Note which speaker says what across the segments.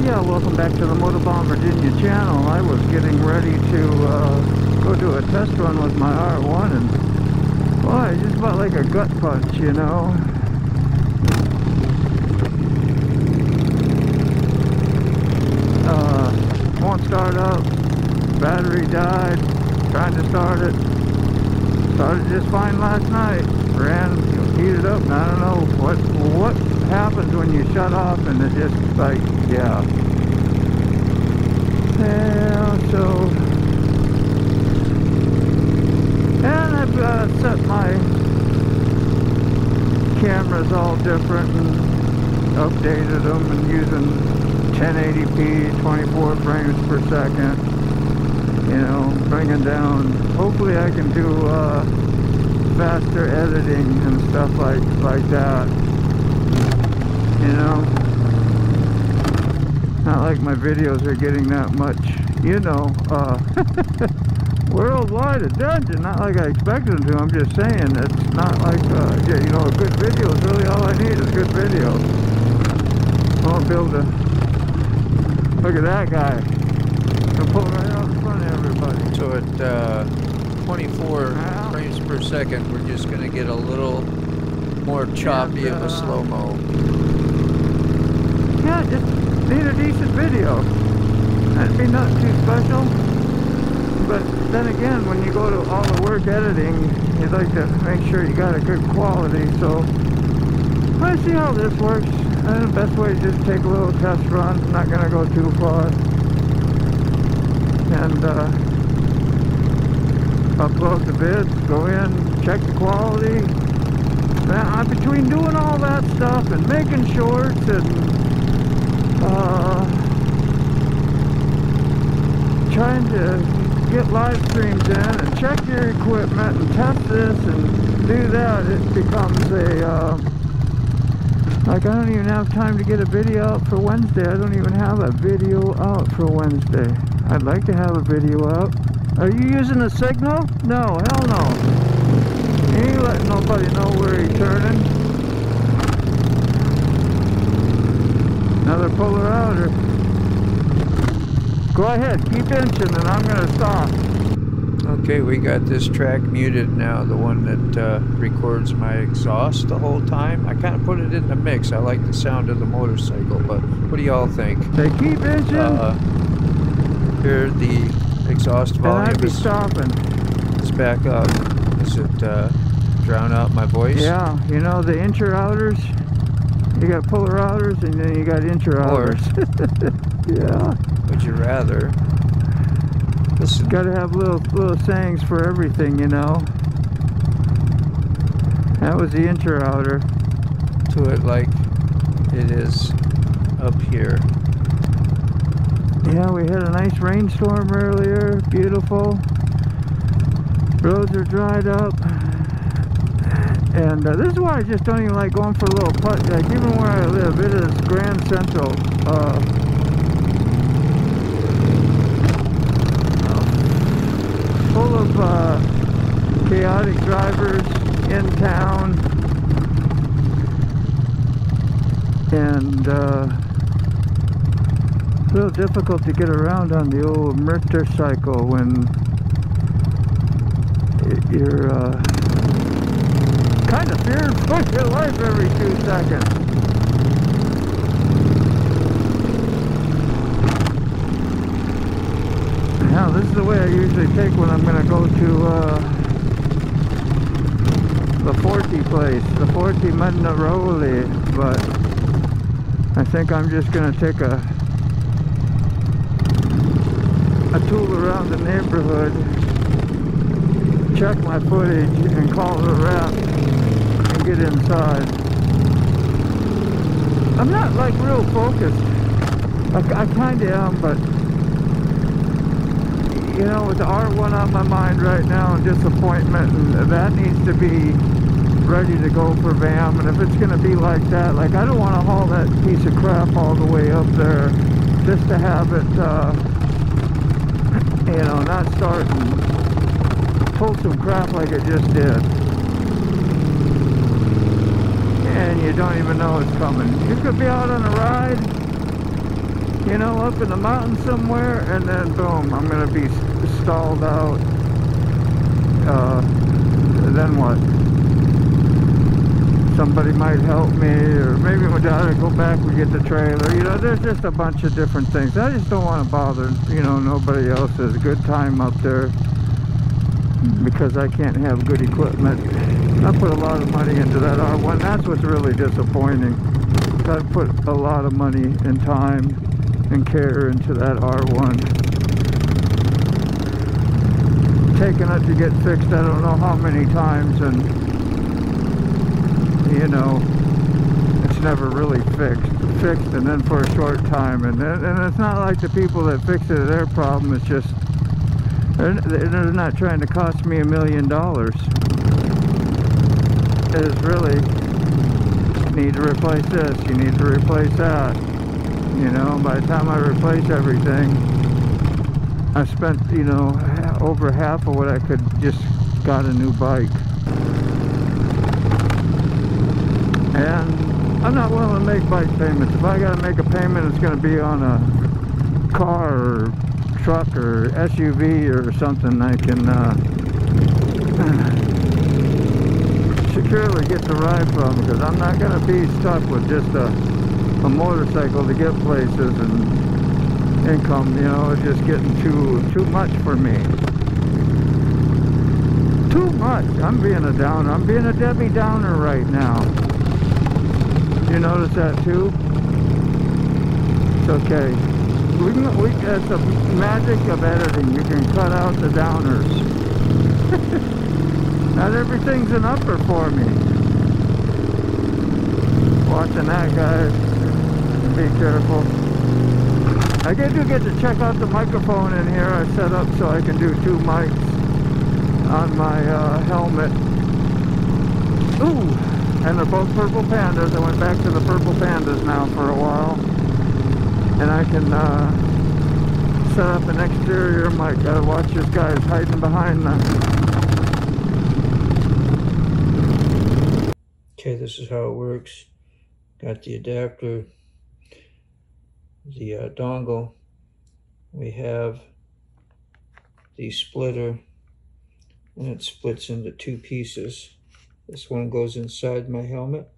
Speaker 1: Yeah, welcome back to the MotoBaum Virginia channel. I was getting ready to uh, go do a test run with my R1 and boy, it just felt like a gut punch, you know. Uh, won't start up, battery died, trying to start it. Started just fine last night, ran, heated up, and I don't know what, what happens when you shut off and it just like, yeah. So, and I've uh, set my cameras all different and updated them and using 1080p, 24 frames per second, you know, bringing down, hopefully I can do uh, faster editing and stuff like, like that you know? Not like my videos are getting that much you know uh, worldwide attention. Not like I expected them to. I'm just saying it's not like uh, yeah, you know a good video is really all I need is a good video. I won't be able to look at that guy. I'm pulling right out in front of everybody.
Speaker 2: So at uh, 24 frames per second we're just gonna get a little more choppy and, uh, of a slow-mo
Speaker 1: yeah, just need a decent video. That'd be not too special. But then again, when you go to all the work editing, you'd like to make sure you got a good quality. So I see how this works. And the best way is just take a little test run. Not gonna go too far. And uh, upload the vids, go in, check the quality. Between doing all that stuff and making shorts and uh, trying to get live streams in and check your equipment and test this and do that, it becomes a, uh, like I don't even have time to get a video out for Wednesday. I don't even have a video out for Wednesday. I'd like to have a video out. Are you using a signal? No, hell no. You ain't letting nobody know where you're turning. Another. Go ahead, keep inching and I'm going to stop.
Speaker 2: Okay, we got this track muted now, the one that uh, records my exhaust the whole time. I kind of put it in the mix. I like the sound of the motorcycle, but what do y'all think?
Speaker 1: They keep inching. Uh,
Speaker 2: here, the exhaust volume
Speaker 1: and I'd be
Speaker 2: is,
Speaker 1: stopping.
Speaker 2: is back up. Does it uh, drown out my voice?
Speaker 1: Yeah, you know the incher outers? You got puller outers and then you got incher outers. yeah.
Speaker 2: Would you rather?
Speaker 1: This Listen. Got to have little little sayings for everything, you know. That was the incher outer.
Speaker 2: To it like it is up here.
Speaker 1: Yeah, we had a nice rainstorm earlier. Beautiful. Roads are dried up. And uh, this is why I just don't even like going for a little putt. Like even where I live, it is Grand Central. Uh, full of uh, chaotic drivers in town. And uh, a little difficult to get around on the old motorcycle when you're uh, your life every two seconds. Now this is the way I usually take when I'm going to go to uh, the Forti place, the Forti Magnaroli, but I think I'm just going to take a a tool around the neighborhood, check my footage, and call it a wrap get inside. I'm not like real focused. I, I kind of am, but you know, with the R1 on my mind right now and disappointment, and that needs to be ready to go for VAM. And if it's going to be like that, like I don't want to haul that piece of crap all the way up there just to have it, uh, you know, not start and pull some crap like it just did. And you don't even know it's coming. You could be out on a ride you know, up in the mountains somewhere, and then boom, I'm gonna be stalled out. Uh, then what? Somebody might help me, or maybe my daughter go back, we get the trailer. You know, there's just a bunch of different things. I just don't want to bother, you know, nobody else's good time up there because I can't have good equipment. I put a lot of money into that R1. That's what's really disappointing. I put a lot of money and time and care into that R1. Taking it to get fixed I don't know how many times and you know it's never really fixed. Fixed and then for a short time and and it's not like the people that fix it their problem it's just they're, they're not trying to cost me a million dollars. Is really need to replace this, you need to replace that. You know, by the time I replace everything, I spent, you know, over half of what I could just got a new bike. And I'm not willing to make bike payments. If I got to make a payment, it's going to be on a car or truck or SUV or something I can uh, securely get to ride from because I'm not going to be stuck with just a, a motorcycle to get places and income, you know, it's just getting too too much for me. Too much. I'm being a downer. I'm being a Debbie Downer right now. You notice that too? It's okay. We can, we, it's the magic of editing. You can cut out the downers. Everything's an upper for me. Watching that, guys. Be careful. I did get to check out the microphone in here. I set up so I can do two mics on my uh, helmet. Ooh! And they're both purple pandas. I went back to the purple pandas now for a while. And I can uh, set up an exterior mic. Gotta watch this guy's hiding behind the
Speaker 2: Okay, this is how it works. Got the adapter, the uh, dongle. We have the splitter, and it splits into two pieces. This one goes inside my helmet,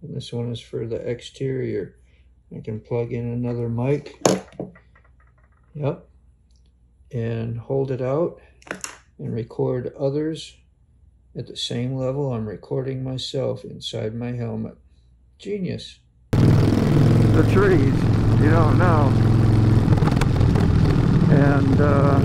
Speaker 2: and this one is for the exterior. I can plug in another mic. Yep. And hold it out and record others at the same level, I'm recording myself inside my helmet. Genius.
Speaker 1: The trees, you don't know. And uh,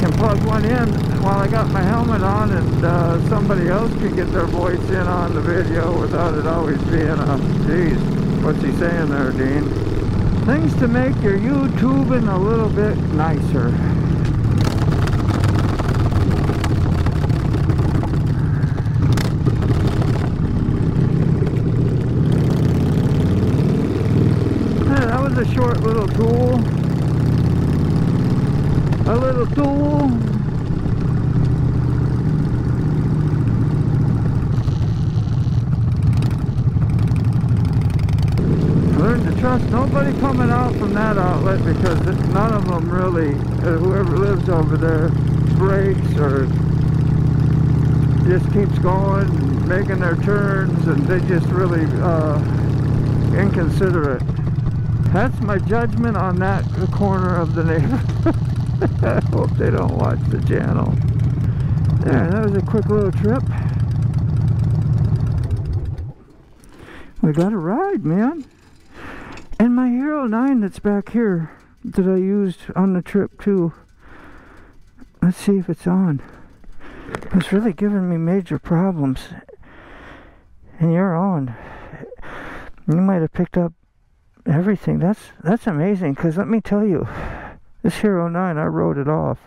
Speaker 1: can plug one in while I got my helmet on and uh, somebody else can get their voice in on the video without it always being a, geez, what's he saying there, Dean? Things to make your YouTubing a little bit nicer. a short little tool. A little tool. Learn to trust nobody coming out from that outlet because none of them really, uh, whoever lives over there, brakes or just keeps going, making their turns, and they just really uh, inconsiderate. That's my judgment on that corner of the neighborhood. Hope they don't watch the channel. There, that was a quick little trip. We got a ride, man. And my Hero 9 that's back here that I used on the trip too. Let's see if it's on. It's really giving me major problems. And you're on. You might have picked up everything. That's that's amazing. Because let me tell you, this Hero 9, I wrote it off.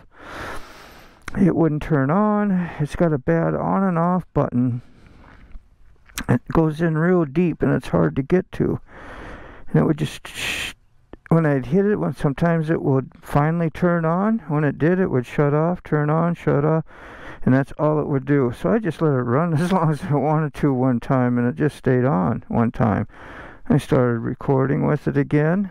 Speaker 1: It wouldn't turn on. It's got a bad on and off button. It goes in real deep and it's hard to get to. And it would just, when I'd hit it, when sometimes it would finally turn on. When it did, it would shut off, turn on, shut off. And that's all it would do. So I just let it run as long as I wanted to one time and it just stayed on one time. I started recording with it again.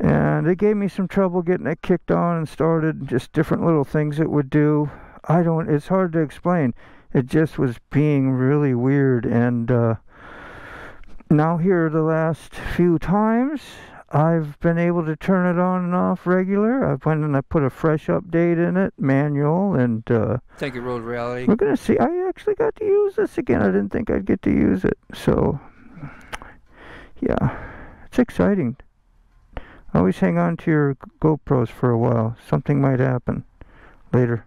Speaker 1: And it gave me some trouble getting it kicked on and started, just different little things it would do. I don't, it's hard to explain. It just was being really weird. And uh, now, here the last few times, I've been able to turn it on and off regular. I've went and I put a fresh update in it, manual, and uh,
Speaker 2: Thank you, Road Reality.
Speaker 1: we're gonna see. I actually got to use this again. I didn't think I'd get to use it. So, yeah, it's exciting. Always hang on to your GoPros for a while. Something might happen later.